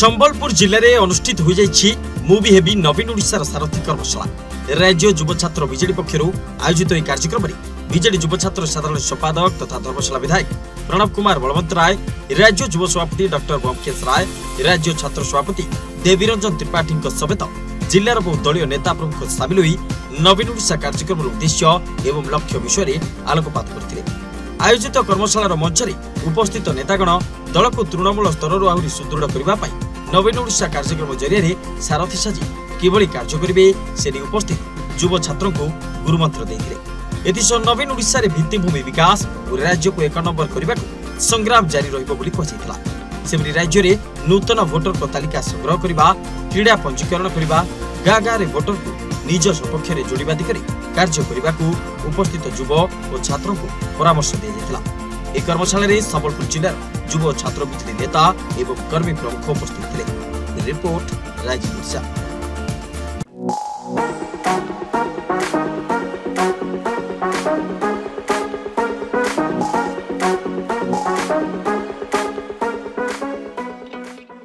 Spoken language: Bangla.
সম্বলপুর জেলার অনুষ্ঠিত হয়ে যাই মুভি হেবি নবীন ওড়শার সারথী কর্মশালা রাজ্য যুবছাত্র বিজেডি পক্ষ আয়োজিত এই কার্যক্রমে বিজেডি যুবছাত্র সাধারণ সম্পাদক তথা ধর্মশালা বিধায়ক প্রণব কুমার বলবন্ত রায় রাজ্য যুব সভাপতি ডক্টর বমকেশ রায় রাজ্য ছাত্র সভাপতি দেবী রঞ্জন ত্রিপাঠী সমেত জেলার বহু দলীয় নেতা প্রমুখ সামিল হয়ে নবীন ওড়শা কার্যক্রমের উদ্দেশ্য এবং লক্ষ্য বিষয়ে আলোকপাত করে ଆୟୋଜିତ କର୍ମଶାଳାର ମଞ୍ଚରେ ଉପସ୍ଥିତ ନେତାଗଣ ଦଳକୁ ତୃଣମୂଳ ସ୍ତରରୁ ଆହୁରି ସୁଦୃଢ଼ କରିବା ପାଇଁ ନବୀନ ଓଡ଼ିଶା କାର୍ଯ୍ୟକ୍ରମ ଜରିଆରେ ସାରଥି ସାଜି କିଭଳି କାର୍ଯ୍ୟ କରିବେ ସେ ନେଇ ଉପସ୍ଥିତ ଯୁବ ଛାତ୍ରଙ୍କୁ ଗୁରୁମନ୍ତ୍ର ଦେଇଥିଲେ ଏଥିସହ ନବୀନ ଓଡ଼ିଶାରେ ଭିତ୍ତିଭୂମି ବିକାଶ ଓ ରାଜ୍ୟକୁ ଏକ ନମ୍ବର କରିବାକୁ ସଂଗ୍ରାମ ଜାରି ରହିବ ବୋଲି କୁହାଯାଇଥିଲା ସେପରି ରାଜ୍ୟରେ ନୂତନ ଭୋଟରଙ୍କ ତାଲିକା ସଂଗ୍ରହ କରିବା କ୍ରୀଡ଼ା ପଞ୍ଜୀକରଣ କରିବା ଗାଁ ଗାଁରେ ଭୋଟରଙ୍କୁ ନିଜ ସପକ୍ଷରେ ଯୋଡ଼ିବା ଦିଗରେ କାର୍ଯ୍ୟ କରିବାକୁ ଉପସ୍ଥିତ ଯୁବ ଓ ଛାତ୍ରଙ୍କୁ ପରାମର୍ଶ ଦିଆଯାଇଥିଲା ଏହି କର୍ମଶାଳାରେ ସମ୍ବଲପୁର ଜିଲ୍ଲାର ଯୁବ ଛାତ୍ର ବିଜେଡି ନେତା ଏବଂ କର୍ମୀ ପ୍ରମୁଖ ଉପସ୍ଥିତ ଥିଲେ ରିପୋର୍ଟ ରାଜୀବ